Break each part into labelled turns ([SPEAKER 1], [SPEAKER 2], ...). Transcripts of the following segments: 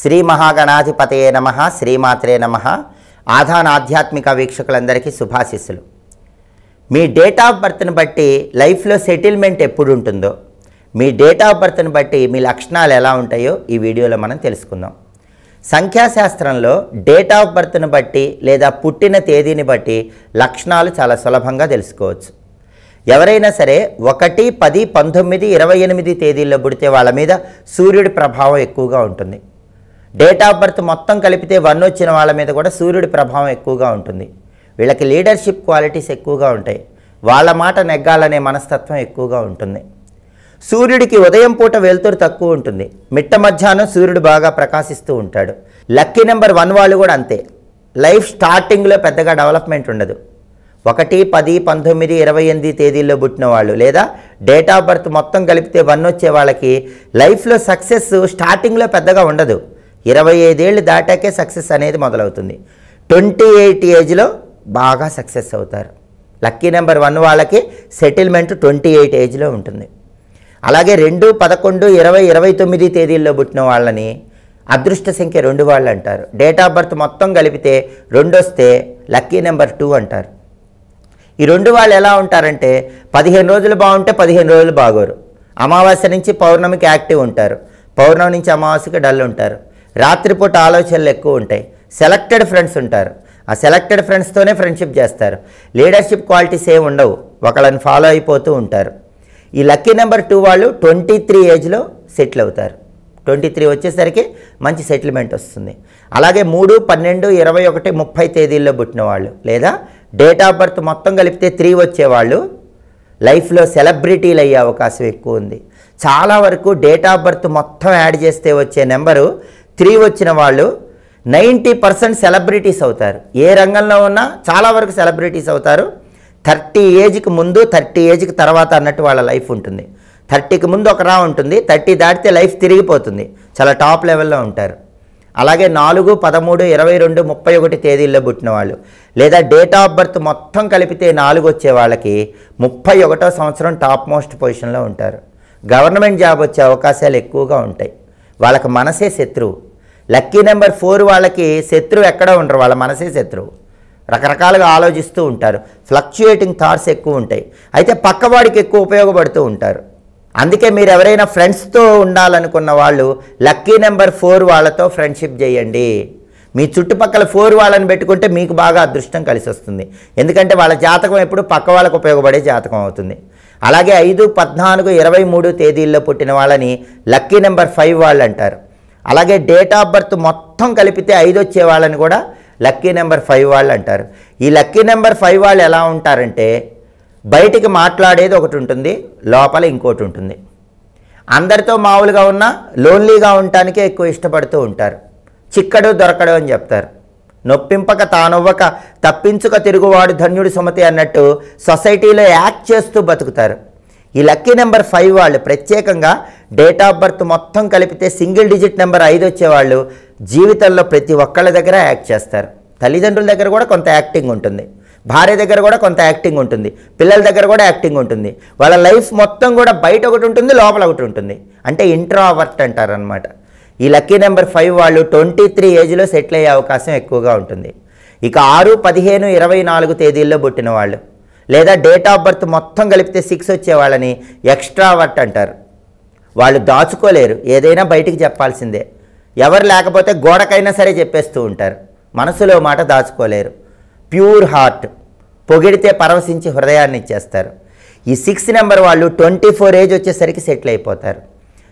[SPEAKER 1] శ్రీ మహాగణాధిపతయే నమ శ్రీమాత్రే నమ. ఆధాన ఆధ్యాత్మిక వీక్షకులందరికీ శుభాశిస్సులు. మీ డేట్ ఆఫ్ బర్త్ని బట్టి లైఫ్లో సెటిల్మెంట్ ఎప్పుడు ఉంటుందో మీ డేట్ ఆఫ్ బర్త్ని బట్టి మీ లక్షణాలు ఎలా ఉంటాయో ఈ వీడియోలో మనం తెలుసుకుందాం. సంఖ్యాశాస్త్రంలో డేట్ ఆఫ్ బర్త్ని బట్టి లేదా పుట్టిన తేదీని బట్టి లక్షణాలు చాలా సులభంగా తెలుసుకోవచ్చు. ఎవరైనా సరే ఒకటి పది పంతొమ్మిది ఇరవై ఎనిమిది తేదీల్లో పుడితే వాళ్ళ మీద సూర్యుడి ప్రభావం ఎక్కువగా ఉంటుంది. డేట్ ఆఫ్ బర్త్ మొత్తం కలిపితే వన్ వచ్చిన వాళ్ళ మీద కూడా సూర్యుడి ప్రభావం ఎక్కువగా ఉంటుంది. వీళ్ళకి లీడర్షిప్ క్వాలిటీస్ ఎక్కువగా ఉంటాయి. వాళ్ళ మాట నెగ్గాలనే మనస్తత్వం ఎక్కువగా ఉంటుంది. సూర్యుడికి ఉదయం పూట వెలుతురు తక్కువ ఉంటుంది. మిట్ట మధ్యాహ్నం సూర్యుడు బాగా ప్రకాశిస్తూ ఉంటాడు. లక్కీ నెంబర్ వన్ వాళ్ళు కూడా అంతే. లైఫ్ స్టార్టింగ్లో పెద్దగా డెవలప్మెంట్ ఉండదు. ఒకటి పది పంతొమ్మిది ఇరవై ఎనిమిది తేదీల్లో పుట్టిన వాళ్ళు లేదా డేట్ ఆఫ్ బర్త్ మొత్తం కలిపితే వన్ వచ్చే వాళ్ళకి లైఫ్లో సక్సెస్ స్టార్టింగ్లో పెద్దగా ఉండదు. ఇరవై ఐదేళ్ళు దాటాకే సక్సెస్ అనేది మొదలవుతుంది. ట్వంటీ ఎయిట్ ఏజ్లో బాగా సక్సెస్ అవుతారు. లక్కీ నెంబర్ వన్ వాళ్ళకి సెటిల్మెంట్ ట్వంటీ ఎయిట్ ఏజ్లో ఉంటుంది. అలాగే రెండు పదకొండు ఇరవై ఇరవై తొమ్మిది తేదీల్లో పుట్టిన వాళ్ళని అదృష్ట సంఖ్య రెండు వాళ్ళు అంటారు. డేట్ ఆఫ్ బర్త్ మొత్తం కలిపితే రెండు వస్తే లక్కీ నెంబర్ టూ అంటారు. ఈ రెండు వాళ్ళు ఎలా ఉంటారంటే పదిహేను రోజులు బాగుంటే పదిహేను రోజులు బాగోరు. అమావాస్య నుంచి పౌర్ణమికి యాక్టివ్ ఉంటారు. పౌర్ణమి నుంచి అమావాస్యకి డల్ ఉంటారు. రాత్రిపూట ఆలోచనలు ఎక్కువ ఉంటాయి. సెలెక్టెడ్ ఫ్రెండ్స్ ఉంటారు. ఆ సెలెక్టెడ్ ఫ్రెండ్స్తోనే ఫ్రెండ్షిప్ చేస్తారు. లీడర్షిప్ క్వాలిటీస్ ఏమి ఉండవు. ఒకళ్ళని ఫాలో అయిపోతూ ఉంటారు. ఈ లక్కీ నెంబర్ టూ వాళ్ళు ట్వంటీ త్రీ ఏజ్లో సెటిల్ అవుతారు. ట్వంటీ త్రీ వచ్చేసరికి మంచి సెటిల్మెంట్ వస్తుంది. అలాగే మూడు పన్నెండు ఇరవై ఒకటి ముప్పై తేదీల్లో పుట్టిన వాళ్ళు లేదా డేట్ ఆఫ్ బర్త్ మొత్తం కలిపితే త్రీ వచ్చేవాళ్ళు లైఫ్లో సెలబ్రిటీలు అయ్యే అవకాశం ఎక్కువ ఉంది. చాలా వరకు డేట్ ఆఫ్ బర్త్ మొత్తం యాడ్ చేస్తే వచ్చే నెంబరు త్రీ వచ్చిన వాళ్ళు నైంటీ పర్సెంట్ సెలబ్రిటీస్ అవుతారు. ఏ రంగంలో ఉన్నా చాలా వరకు సెలబ్రిటీస్ అవుతారు. థర్టీ ఏజ్కి ముందు థర్టీ ఏజ్కి తర్వాత అన్నట్టు వాళ్ళ లైఫ్ ఉంటుంది. థర్టీకి ముందు ఒక రా ఉంటుంది. థర్టీ దాటితే లైఫ్ తిరిగిపోతుంది. చాలా టాప్ లెవెల్లో ఉంటారు. అలాగే నాలుగు పదమూడు ఇరవై రెండు ముప్పై ఒకటి తేదీల్లో పుట్టిన వాళ్ళు లేదా డేట్ ఆఫ్ బర్త్ మొత్తం కలిపితే నాలుగు వచ్చే వాళ్ళకి ముప్పై ఒకటో సంవత్సరం టాప్ మోస్ట్ పొజిషన్లో ఉంటారు. గవర్నమెంట్ జాబ్ వచ్చే అవకాశాలు ఎక్కువగా ఉంటాయి. వాళ్ళకి మనసే శత్రువు. లక్కీ నెంబర్ ఫోర్ వాళ్ళకి శత్రువు ఎక్కడ ఉండరు వాళ్ళ మనసే శత్రువు. రకరకాలుగా ఆలోచిస్తూ ఉంటారు. ఫ్లక్చుయేటింగ్ థాట్స్ ఎక్కువ ఉంటాయి. అయితే పక్కవాడికి ఎక్కువ ఉపయోగపడుతూ ఉంటారు. అందుకే మీరు ఎవరైనా ఫ్రెండ్స్తో ఉండాలనుకున్న వాళ్ళు లక్కీ నెంబర్ ఫోర్ వాళ్ళతో ఫ్రెండ్షిప్ చేయండి. మీ చుట్టుపక్కల ఫోర్ వాళ్ళని పెట్టుకుంటే మీకు బాగా అదృష్టం కలిసి వస్తుంది. ఎందుకంటే వాళ్ళ జాతకం ఎప్పుడు పక్క వాళ్ళకు ఉపయోగపడే జాతకం అవుతుంది. అలాగే ఐదు పద్నాలుగు ఇరవై మూడు తేదీల్లో పుట్టిన వాళ్ళని లక్కీ నెంబర్ ఫైవ్ వాళ్ళు అంటారు అలాగే డేట్ ఆఫ్ బర్త్ మొత్తం కలిపితే ఐదు వచ్చే వాళ్ళని కూడా లక్కీ నెంబర్ ఫైవ్ వాళ్ళు అంటారు. ఈ లక్కీ నెంబర్ ఫైవ్ వాళ్ళు ఎలా ఉంటారంటే బయటికి మాట్లాడేది ఒకటి ఉంటుంది లోపల ఇంకోటి ఉంటుంది. అందరితో మామూలుగా ఉన్నా లోన్లీగా ఉండటానికే ఎక్కువ ఇష్టపడుతూ ఉంటారు. చిక్కడు దొరకడు అని చెప్తారు. నొప్పింపక తానొవ్వక తప్పించుక తిరుగువాడు ధన్యుడు సుమతి అన్నట్టు సొసైటీలో యాక్ట్ చేస్తూ బతుకుతారు. ఈ లక్కీ నెంబర్ ఫైవ్ వాళ్ళు ప్రత్యేకంగా డేట్ ఆఫ్ బర్త్ మొత్తం కలిపితే సింగిల్ డిజిట్ నెంబర్ ఐదు వచ్చేవాళ్ళు జీవితంలో ప్రతి ఒక్కళ్ళ దగ్గర యాక్ట్ చేస్తారు. తల్లిదండ్రుల దగ్గర కూడా కొంత యాక్టింగ్ ఉంటుంది. భార్య దగ్గర కూడా కొంత యాక్టింగ్ ఉంటుంది. పిల్లల దగ్గర కూడా యాక్టింగ్ ఉంటుంది. వాళ్ళ లైఫ్ మొత్తం కూడా బయట ఒకటి ఉంటుంది లోపల ఒకటి ఉంటుంది. అంటే ఇంట్రావర్ట్ అంటారనమాట ఈ లక్కీ నెంబర్ ఫైవ్ వాళ్ళు ట్వంటీ త్రీ ఏజ్లో సెటిల్ అయ్యే అవకాశం ఎక్కువగా ఉంటుంది. ఇక ఆరు పదిహేను ఇరవై నాలుగు తేదీల్లో పుట్టిన వాళ్ళు. లేదా డేట్ ఆఫ్ బర్త్ మొత్తం కలిపితే సిక్స్ వచ్చే వాళ్ళని ఎక్స్ట్రావర్ట్ అంటారు. వాళ్ళు దాచుకోలేరు. ఏదైనా బయటికి చెప్పాల్సిందే. ఎవరు లేకపోతే గోడకైనా సరే చెప్పేస్తూ ఉంటారు. మనసులో మాట దాచుకోలేరు. ప్యూర్ హార్ట్ పొగిడితే పరవశించి హృదయాన్ని ఇచ్చేస్తారు. ఈ సిక్స్ నెంబర్ వాళ్ళు ట్వంటీ ఫోర్ ఏజ్ వచ్చేసరికి సెటిల్ అయిపోతారు.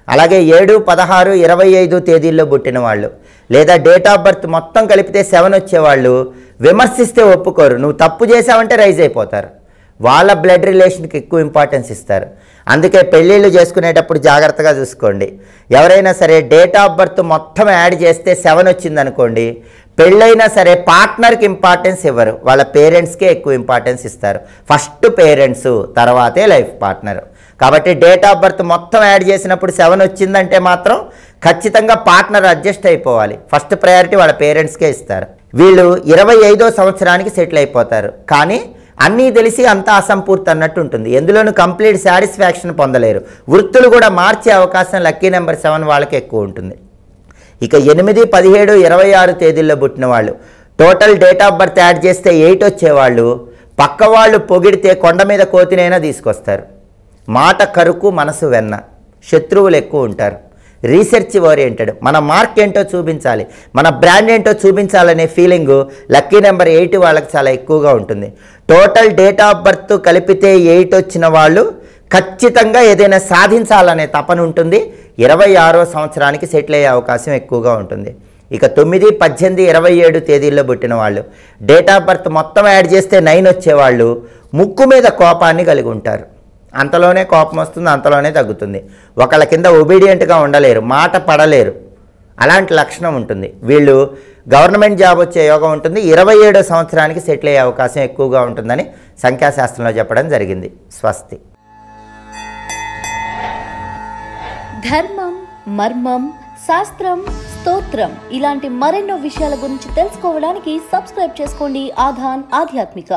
[SPEAKER 1] అలాగే ఏడు పదహారు ఇరవై ఐదు తేదీల్లో పుట్టిన వాళ్ళు లేదా డేట్ ఆఫ్ బర్త్ మొత్తం కలిపితే సెవెన్ వచ్చేవాళ్ళు విమర్శిస్తే ఒప్పుకోరు. నువ్వు తప్పు చేసావంటే రైజ్ అయిపోతారు. వాళ్ళ బ్లడ్ రిలేషన్కి ఎక్కువ ఇంపార్టెన్స్ ఇస్తారు. అందుకే పెళ్ళిళ్ళు చేసుకునేటప్పుడు జాగ్రత్తగా చూసుకోండి. ఎవరైనా సరే డేట్ ఆఫ్ బర్త్ మొత్తం యాడ్ చేస్తే సెవెన్ వచ్చిందనుకోండి పెళ్ళైనా సరే పార్ట్నర్కి ఇంపార్టెన్స్ ఇవ్వరు. వాళ్ళ పేరెంట్స్కే ఎక్కువ ఇంపార్టెన్స్ ఇస్తారు. ఫస్ట్ పేరెంట్స్ తర్వాతే లైఫ్ పార్ట్నర్ కాబట్టి డేట్ ఆఫ్ బర్త్ మొత్తం యాడ్ చేసినప్పుడు సెవెన్ వచ్చిందంటే మాత్రం ఖచ్చితంగా పార్ట్నర్ అడ్జస్ట్ అయిపోవాలి. ఫస్ట్ ప్రయారిటీ వాళ్ళ పేరెంట్స్కే ఇస్తారు. వీళ్ళు ఇరవై ఐదో సంవత్సరానికి సెటిల్ అయిపోతారు. కానీ అన్నీ తెలిసి అంతా అసంపూర్తి అన్నట్టు ఉంటుంది. ఎందులోనూ కంప్లీట్ సాటిస్ఫాక్షన్ పొందలేరు. వృత్తులు కూడా మార్చే అవకాశం లక్కీ నెంబర్ సెవెన్ వాళ్ళకి ఎక్కువ ఉంటుంది. ఇక ఎనిమిది పదిహేడు ఇరవై ఆరు తేదీల్లో పుట్టిన వాళ్ళు total date of birth add చేస్తే ఎయిట్ వచ్చేవాళ్ళు పక్క వాళ్ళు పొగిడితే కొండ మీద కోతినైనా తీసుకొస్తారు. మాట కరుకు మనసు వెన్న శత్రువులు ఎక్కువ ఉంటారు. Research oriented. మన మార్క్ ఏంటో చూపించాలి. మన బ్రాండ్ ఏంటో చూపించాలనే ఫీలింగు లక్కీ నెంబర్ ఎయిట్ వాళ్ళకి చాలా ఎక్కువగా ఉంటుంది. టోటల్ డేట్ ఆఫ్ బర్త్ కలిపితే ఎయిట్ వచ్చిన వాళ్ళు ఖచ్చితంగా ఏదైనా సాధించాలనే తపన ఉంటుంది. ఇరవై ఆరో సంవత్సరానికి సెటిల్ అయ్యే అవకాశం ఎక్కువగా ఉంటుంది. ఇక తొమ్మిది పద్దెనిమిది ఇరవై ఏడు తేదీల్లో పుట్టిన వాళ్ళు డేట్ ఆఫ్ బర్త్ మొత్తం యాడ్ చేస్తే నైన్ వచ్చేవాళ్ళు ముక్కు మీద కోపాన్ని కలిగి ఉంటారు. అంతలోనే కోపం వస్తుంది అంతలోనే తగ్గుతుంది. ఒకళ్ళ కింద ఒబీడియంట్గా ఉండలేరు మాట పడలేరు. అలాంటి లక్షణం ఉంటుంది. వీళ్ళు గవర్నమెంట్ జాబ్ వచ్చే యోగం ఉంటుంది. ఇరవై ఏడో సంవత్సరానికి సెటిల్ అయ్యే అవకాశం ఎక్కువగా ఉంటుందని సంఖ్యాశాస్త్రంలో చెప్పడం జరిగింది. స్వస్తి.
[SPEAKER 2] ధర్మం మర్మం శాస్త్రం స్తోత్రం ఇలాంటి మరెన్నో విషయాల గురించి తెలుసుకోవడానికి సబ్స్క్రైబ్ చేసుకోండి ఆధాన్ ఆధ్యాత్మిక.